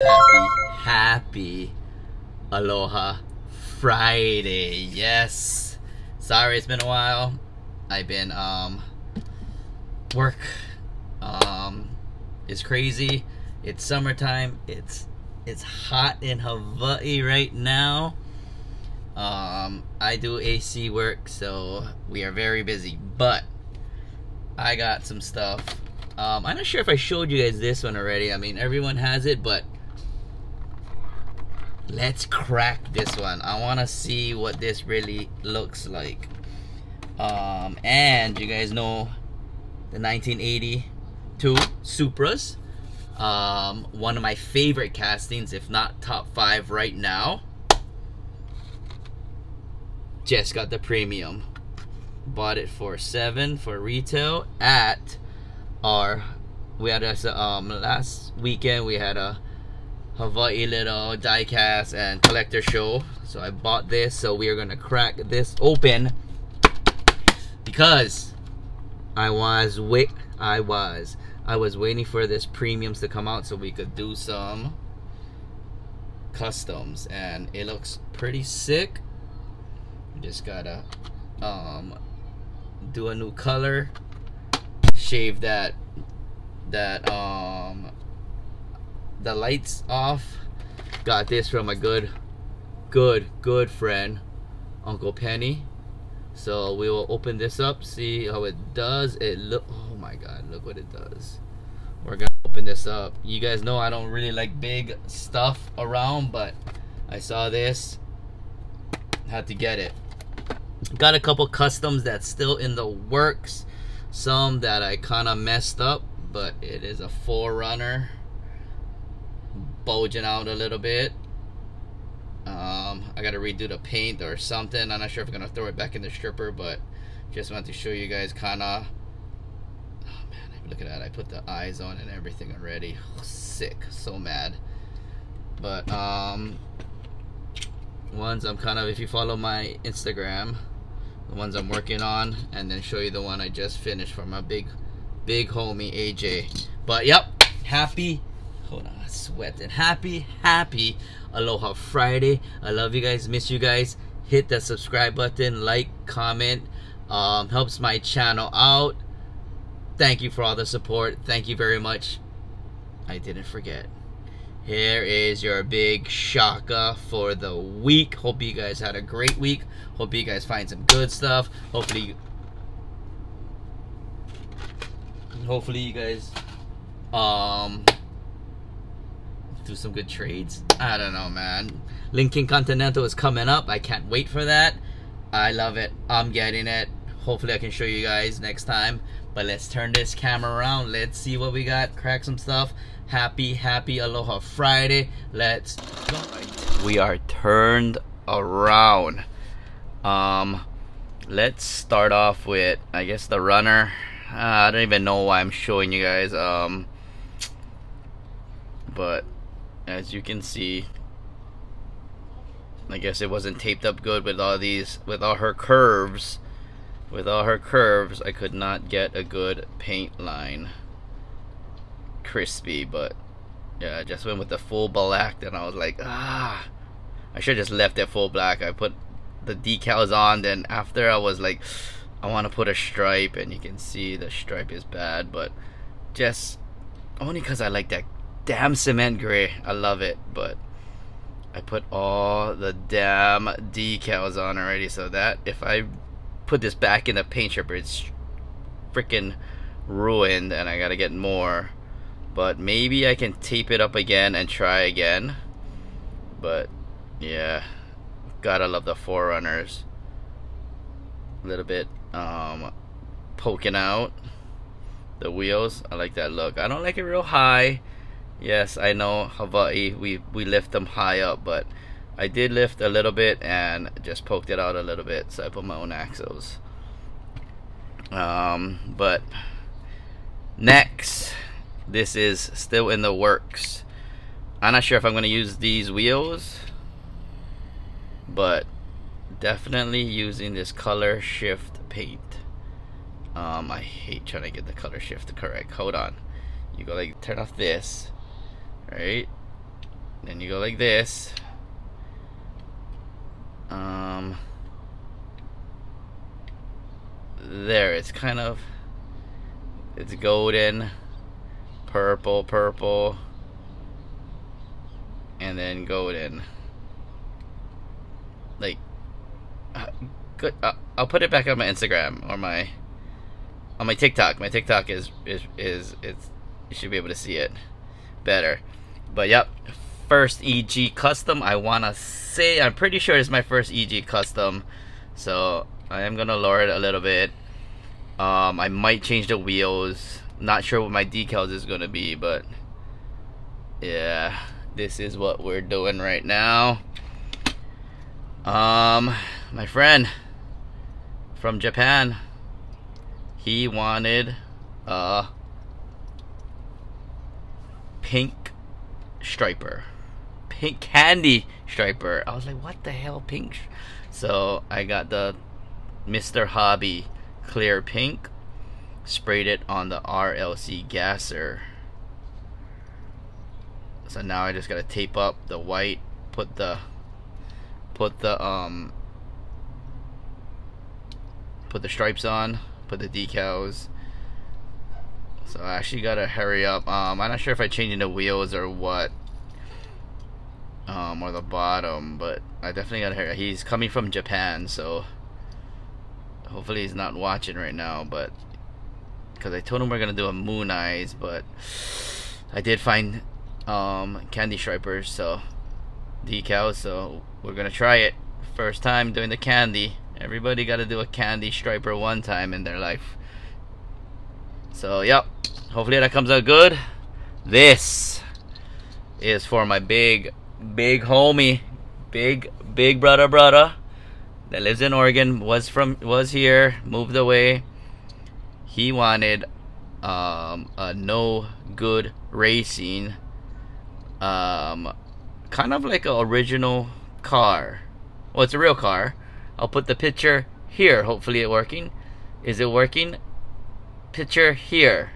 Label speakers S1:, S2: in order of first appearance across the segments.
S1: Happy, happy Aloha Friday. Yes. Sorry it's been a while. I've been um work um is crazy. It's summertime. It's it's hot in Hawaii right now. Um I do AC work, so we are very busy. But I got some stuff. Um, I'm not sure if I showed you guys this one already. I mean, everyone has it, but let's crack this one. I want to see what this really looks like. Um, and you guys know the 1982 Supras. Um, one of my favorite castings, if not top five right now. Just got the premium bought it for seven for retail at our we had a um last weekend we had a Hawaii little diecast and collector show. So I bought this so we are gonna crack this open. Because I was wait I was I was waiting for this premiums to come out so we could do some customs. And it looks pretty sick. Just gotta um do a new color shave that that um the lights off. Got this from a good good good friend uncle penny. So we will open this up see how it does. It look oh my god look what it does. We're gonna open this up. You guys know i don't really like big stuff around but i saw this. Had to get it. Got a couple customs that's still in the works. Some that I kind of messed up but it is a 4Runner bulging out a little bit. Um, I gotta redo the paint or something. I'm not sure if I'm gonna throw it back in the stripper but just want to show you guys kind of oh man look at that. I put the eyes on and everything already. Sick. So mad. But um ones I'm kind of if you follow my Instagram the ones I'm working on and then show you the one I just finished for my big big homie AJ but yep happy hold on sweating happy happy aloha Friday. I love you guys miss you guys. Hit that subscribe button like comment um, helps my channel out. Thank you for all the support. Thank you very much. I didn't forget. Here is your big shaka for the week. Hope you guys had a great week. Hope you guys find some good stuff. Hopefully, you hopefully you guys um do some good trades. I don't know, man. Lincoln Continental is coming up. I can't wait for that. I love it. I'm getting it. Hopefully I can show you guys next time. But let's turn this camera around. Let's see what we got. Crack some stuff happy happy aloha friday let's go we are turned around um let's start off with i guess the runner uh, i don't even know why i'm showing you guys um but as you can see i guess it wasn't taped up good with all these with all her curves with all her curves i could not get a good paint line crispy, but yeah, I just went with the full black. and I was like, ah, I should have just left it full black. I put the decals on. Then after I was like, I want to put a stripe, and you can see the stripe is bad, but just only because I like that damn cement gray. I love it, but I put all the damn decals on already. So that if I put this back in the paint stripper, it's freaking ruined, and I gotta get more. But maybe I can tape it up again and try again. But yeah. Gotta love the 4Runners. A little bit um, poking out the wheels. I like that look. I don't like it real high yes I know Hawaii we we lift them high up but I did lift a little bit and just poked it out a little bit so I put my own axles. Um, but next this is still in the works. I'm not sure if I'm gonna use these wheels but definitely using this color shift paint. Um, I hate trying to get the color shift correct. Hold on. You go like turn off this right then you go like this. Um. There it's kind of it's golden purple purple and then golden. Like uh, good uh, I'll put it back on my Instagram or my on my TikTok. My TikTok is is is it's you should be able to see it better. But yep first EG custom I wanna say I'm pretty sure it's my first EG custom. So I am gonna lower it a little bit. Um, I might change the wheels. Not sure what my decals is gonna be but yeah this is what we're doing right now. Um my friend from Japan he wanted a pink striper. Pink candy striper. I was like what the hell pink so I got the Mr. Hobby clear pink sprayed it on the RLC gasser. So now I just gotta tape up the white put the put the um put the stripes on put the decals so I actually gotta hurry up. Um I'm not sure if I changing the wheels or what um or the bottom but I definitely gotta hurry he's coming from Japan so hopefully he's not watching right now but because I told him we're gonna do a Mooneyes but I did find um, candy stripers so decals so we're gonna try it. First time doing the candy. Everybody got to do a candy striper one time in their life so yep. Hopefully that comes out good. This is for my big big homie. Big big brother brother that lives in Oregon was from was here moved away. He wanted um, a no good racing um, kind of like an original car. Well it's a real car. I'll put the picture here. Hopefully it working. Is it working picture here.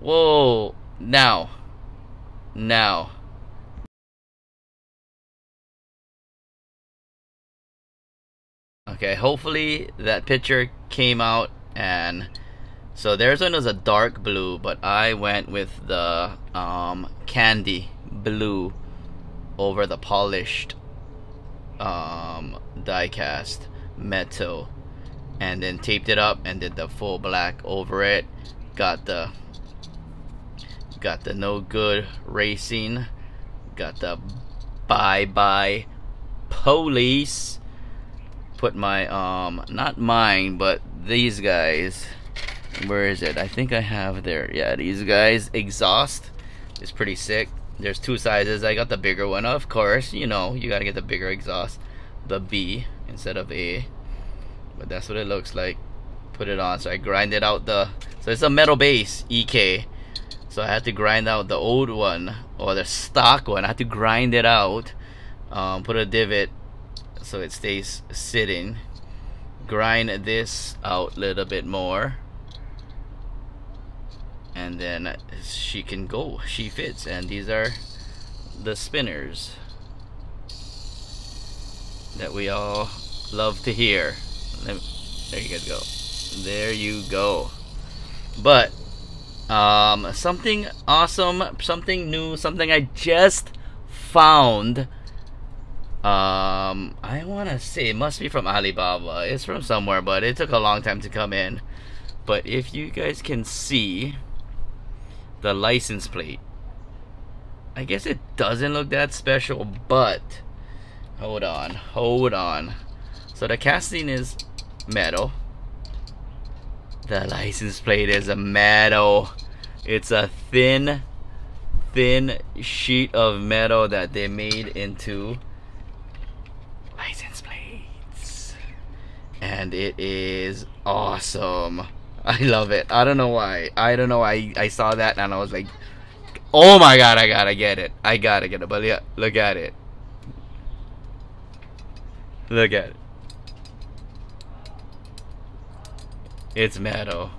S1: Whoa now now. Okay hopefully that picture came out and so theirs one was a dark blue, but I went with the um, candy blue over the polished um, die-cast metal and then taped it up and did the full black over it got the got the no good racing got the bye bye police put my um not mine but these guys where is it? I think I have there. Yeah, these guys exhaust is pretty sick. There's two sizes. I got the bigger one, of course. You know, you gotta get the bigger exhaust, the B instead of A. But that's what it looks like. Put it on. So I grinded out the. So it's a metal base EK. So I had to grind out the old one or the stock one. I had to grind it out. Um, put a divot so it stays sitting. Grind this out a little bit more and then she can go she fits and these are the spinners that we all love to hear there you guys go there you go but um, something awesome something new something I just found um, I want to say it must be from Alibaba it's from somewhere but it took a long time to come in but if you guys can see the license plate. I guess it doesn't look that special, but hold on, hold on. So the casting is metal. The license plate is a metal. It's a thin, thin sheet of metal that they made into license plates. And it is awesome. I love it. I don't know why. I don't know why I saw that and I was like, oh my god, I gotta get it. I gotta get it. But yeah, look at it. Look at it. It's metal.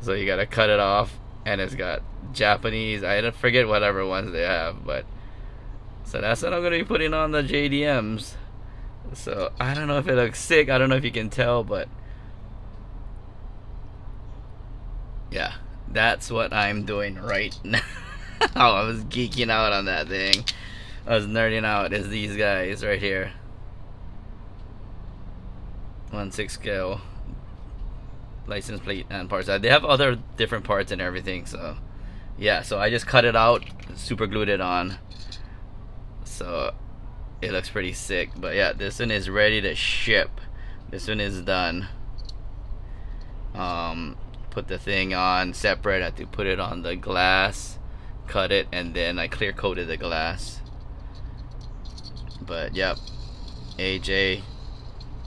S1: So you gotta cut it off and it's got Japanese, I forget whatever ones they have, but So that's what I'm gonna be putting on the JDMs. So I don't know if it looks sick. I don't know if you can tell, but yeah, that's what I'm doing right now. I was geeking out on that thing. I was nerding out as these guys right here. One six scale license plate and parts. They have other different parts and everything. So yeah, so I just cut it out, super glued it on. So it looks pretty sick. But yeah, this one is ready to ship. This one is done. Um, put the thing on separate. I had to put it on the glass, cut it, and then I clear coated the glass. But yep, AJ,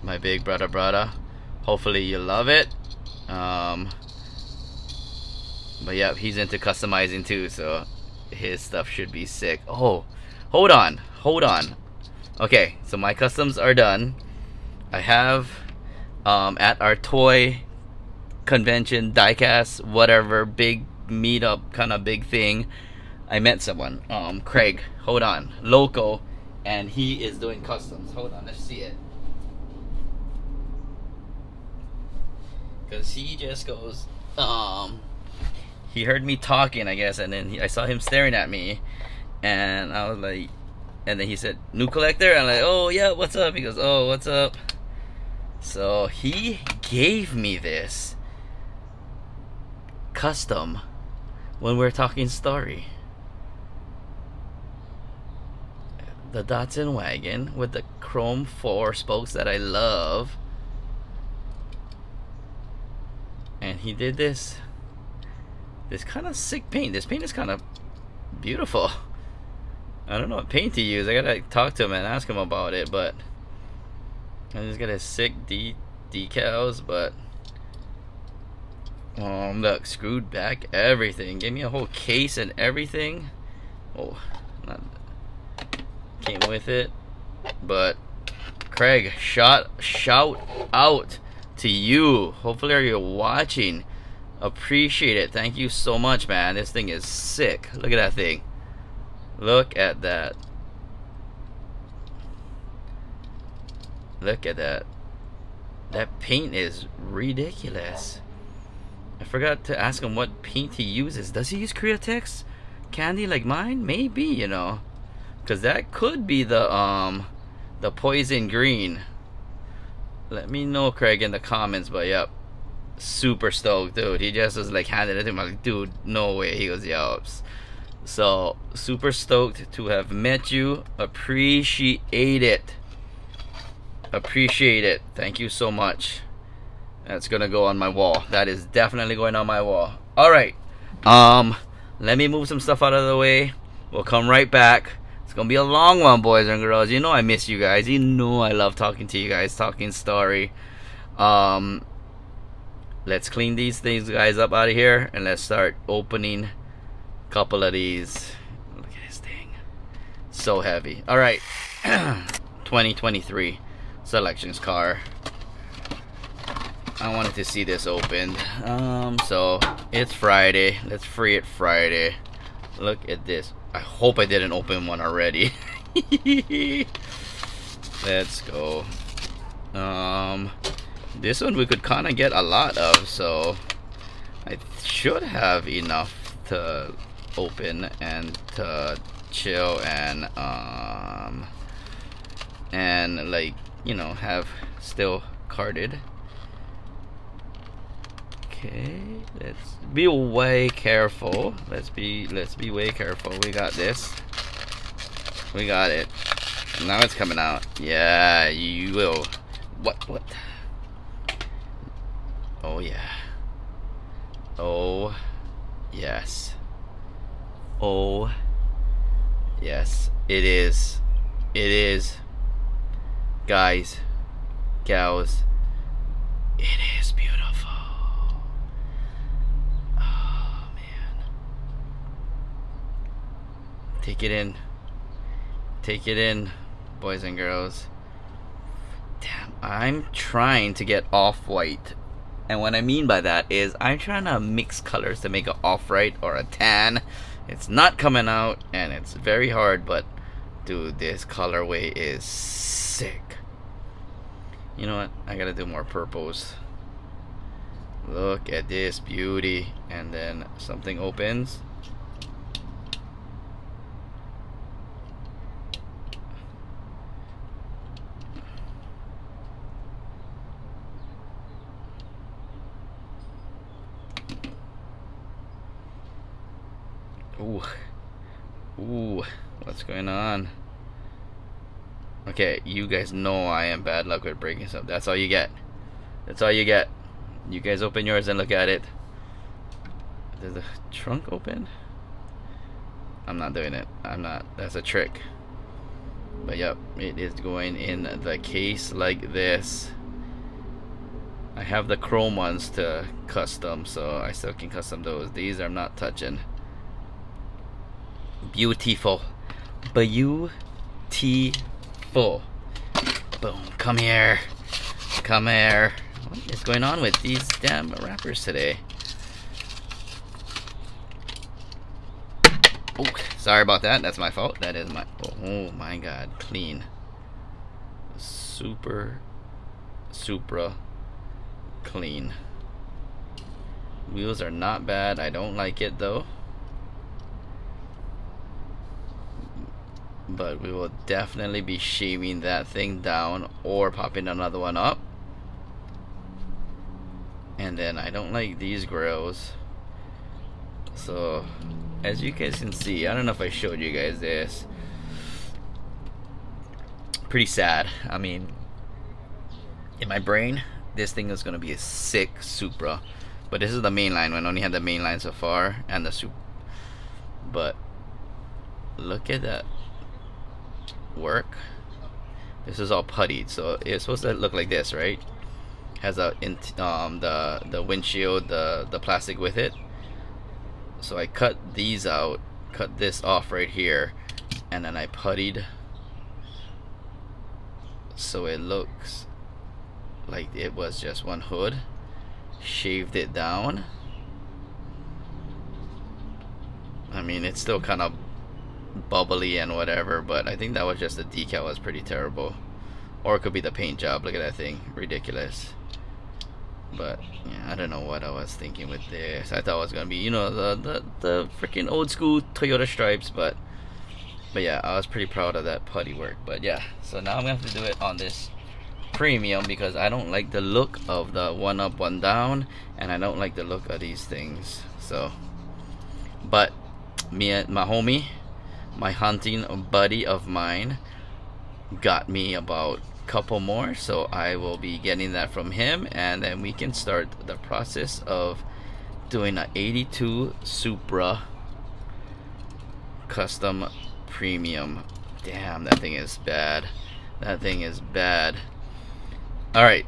S1: my big brother, brother. Hopefully you love it. Um, but yeah, he's into customizing too, so his stuff should be sick. Oh, hold on, hold on. Okay, so my customs are done. I have um, at our toy convention, diecast, whatever, big meetup kind of big thing. I met someone, um, Craig. Hold on, local, and he is doing customs. Hold on, let's see it. Cause he just goes, um, he heard me talking, I guess, and then he, I saw him staring at me, and I was like, and then he said, "Nucollector," and I'm like, "Oh yeah, what's up?" He goes, "Oh, what's up?" So he gave me this custom when we we're talking story. The Datsun wagon with the chrome four spokes that I love. And he did this this kind of sick paint. This paint is kind of beautiful. I don't know what paint to use. I gotta talk to him and ask him about it, but I just got a sick de decals, but um look, screwed back everything. Gave me a whole case and everything. Oh, not came with it, but Craig, shot shout out to you. Hopefully, you're you watching? Appreciate it. Thank you so much, man. This thing is sick. Look at that thing. Look at that. Look at that. That paint is ridiculous. I forgot to ask him what paint he uses. Does he use Createx candy like mine? Maybe, you know. Cause that could be the um the poison green. Let me know, Craig, in the comments. But yep, super stoked, dude. He just was like handing it to me. Like, dude, no way. He goes, yups. So super stoked to have met you. Appreciate it. Appreciate it. Thank you so much. That's gonna go on my wall. That is definitely going on my wall. All right. Um, let me move some stuff out of the way. We'll come right back. Gonna be a long one, boys and girls. You know I miss you guys. You know I love talking to you guys, talking story. Um, let's clean these things guys up out of here and let's start opening a couple of these. Look at this thing. So heavy. All right 2023 selections car. I wanted to see this opened. Um so it's Friday. Let's free it Friday look at this. I hope I didn't open one already. Let's go. Um this one we could kind of get a lot of, so I should have enough to open and to chill and um and like you know have still carded okay let's be way careful let's be let's be way careful we got this we got it now it's coming out yeah you will what what Oh yeah. Oh yes. Oh yes. It is. It is. Guys, gals, it is beautiful. Oh man. Take it in. Take it in, boys and girls. Damn, I'm trying to get off-white and what I mean by that is I'm trying to mix colors to make an off-white or a tan. It's not coming out and it's very hard, but Dude, this colorway is sick. You know what? I gotta do more purples. Look at this beauty. And then something opens. Ooh. Ooh. What's going on? Okay, you guys know I am bad luck with breaking stuff. That's all you get. That's all you get. You guys open yours and look at it. Does the trunk open? I'm not doing it. I'm not. That's a trick. But yep, it is going in the case like this. I have the chrome ones to custom, so I still can custom those. These I'm not touching. Beautiful. Beautiful. Boom. Come here. Come here. What is going on with these damn wrappers today? Oh, sorry about that. That's my fault. That is my... Oh, my God. Clean. Super, Supra clean. Wheels are not bad. I don't like it, though. But we will definitely be shaving that thing down or popping another one up. And then I don't like these grills. So, as you guys can see, I don't know if I showed you guys this. Pretty sad. I mean, in my brain, this thing is going to be a sick Supra. But this is the main line. We only had the main line so far and the Supra. But look at that work. This is all puttied, so it's supposed to look like this, right? Has a um the the windshield, the the plastic with it. So I cut these out, cut this off right here, and then I puttied so it looks like it was just one hood. Shaved it down. I mean, it's still kind of bubbly and whatever, but I think that was just the decal was pretty terrible. Or it could be the paint job. Look at that thing. Ridiculous. But yeah, I don't know what I was thinking with this. I thought it was gonna be, you know, the the, the freaking old school Toyota stripes, but but yeah, I was pretty proud of that putty work. But yeah, so now I'm gonna have to do it on this premium because I don't like the look of the one up, one down, and I don't like the look of these things. So, but me and my homie my hunting buddy of mine got me about a couple more so I will be getting that from him and then we can start the process of doing a 82 Supra custom premium. Damn that thing is bad. That thing is bad. Alright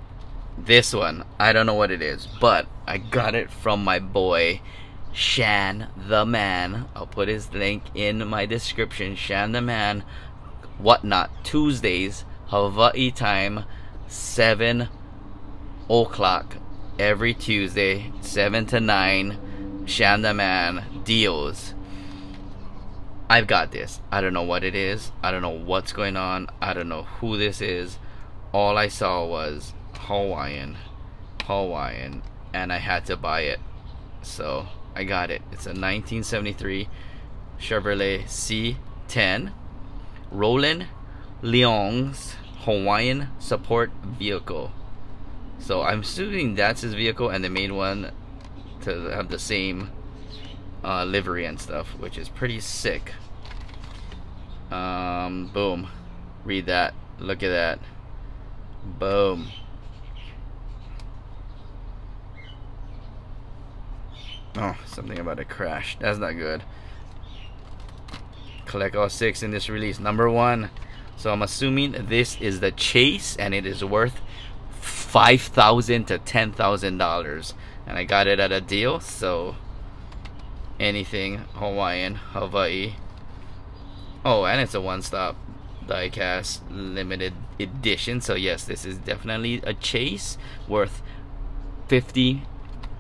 S1: this one I don't know what it is but I got it from my boy Shan the Man. I'll put his link in my description. Shan the Man, whatnot, Tuesdays, Hawaii time, 7 o'clock every Tuesday, 7 to 9. Shan the Man deals. I've got this. I don't know what it is. I don't know what's going on. I don't know who this is. All I saw was Hawaiian. Hawaiian. And I had to buy it. So I got it. It's a 1973 Chevrolet C10 Roland Leong's Hawaiian support vehicle. So I'm assuming that's his vehicle and they made one to have the same uh, livery and stuff, which is pretty sick. Um, boom. Read that. Look at that. Boom. Oh, something about a crash. That's not good. Collect all six in this release. Number one. So I'm assuming this is the chase and it is worth five thousand to ten thousand dollars. And I got it at a deal, so anything Hawaiian, Hawaii. Oh, and it's a one-stop diecast limited edition. So yes, this is definitely a chase worth fifty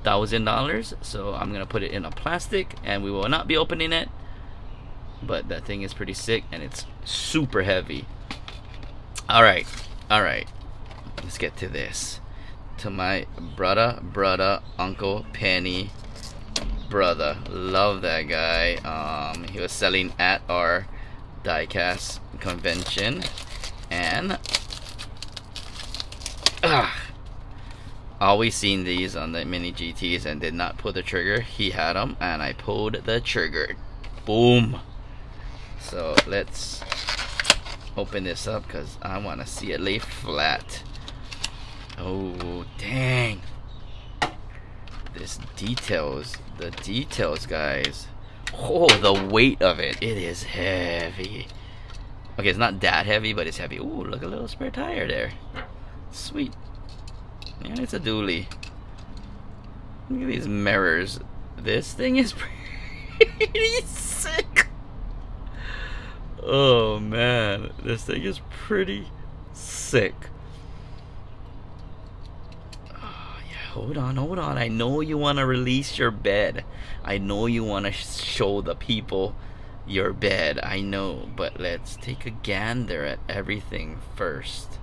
S1: thousand dollars so I'm gonna put it in a plastic and we will not be opening it but that thing is pretty sick and it's super heavy. All right, all right. Let's get to this. To my brother, brother, uncle, Penny, brother. Love that guy. Um, he was selling at our diecast convention, and ah, always seen these on the mini GTs and did not pull the trigger. He had them, and I pulled the trigger. Boom. So let's open this up because I want to see it lay flat. Oh, dang. This details, the details, guys. Oh, the weight of it. It is heavy. Okay, it's not that heavy, but it's heavy. Ooh, look, a little spare tire there. Sweet. Yeah, it's a dually. Look at these mirrors. This thing is pretty sick. Oh man, this thing is pretty sick. Oh, yeah, hold on, hold on. I know you want to release your bed. I know you want to show the people your bed. I know, but let's take a gander at everything first.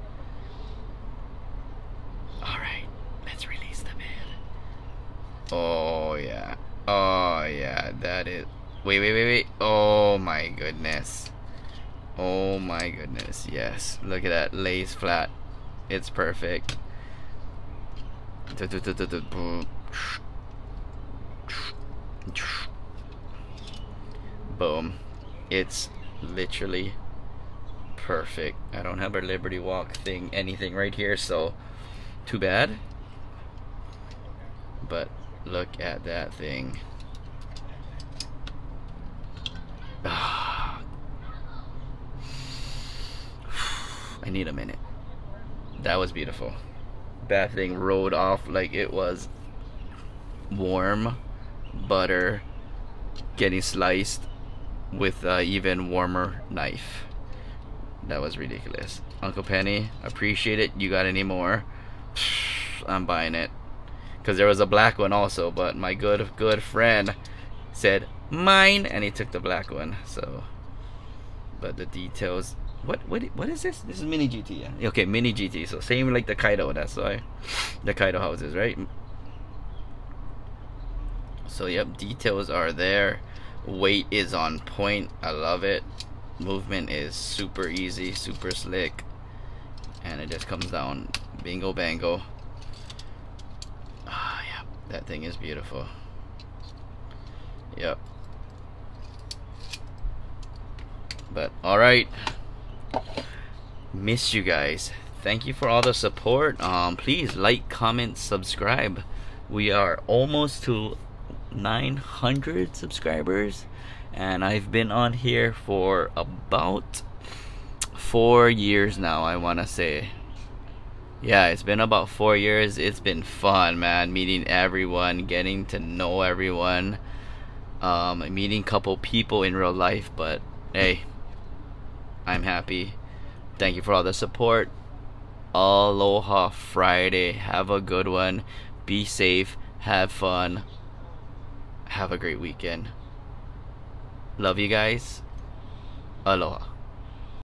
S1: Alright, let's release the bed. Oh, yeah. Oh, yeah, that is... Wait, wait, wait, wait. Oh, my goodness. Oh, my goodness. Yes, look at that. Lays flat. It's perfect. Boom. It's literally perfect. I don't have a Liberty Walk thing, anything right here, so too bad. But look at that thing. I need a minute. That was beautiful. That thing rolled off like it was warm butter getting sliced with an even warmer knife. That was ridiculous. Uncle Penny, appreciate it. You got any more? I'm buying it. Because there was a black one also, but my good good friend said mine, and he took the black one. So, but the details. What what what is this? This is mini GT. Yeah? Okay, mini GT. So same like the Kaido. That's why the Kaido houses, right? So yep, details are there. Weight is on point. I love it. Movement is super easy, super slick, and it just comes down bingo bango. That thing is beautiful. Yep. But alright. Miss you guys. Thank you for all the support. Um, please like, comment, subscribe. We are almost to 900 subscribers and I've been on here for about four years now I want to say yeah it's been about four years. It's been fun man meeting everyone getting to know everyone um, meeting a couple people in real life but hey I'm happy. Thank you for all the support. Aloha Friday. Have a good one. Be safe. Have fun. Have a great weekend. Love you guys. Aloha.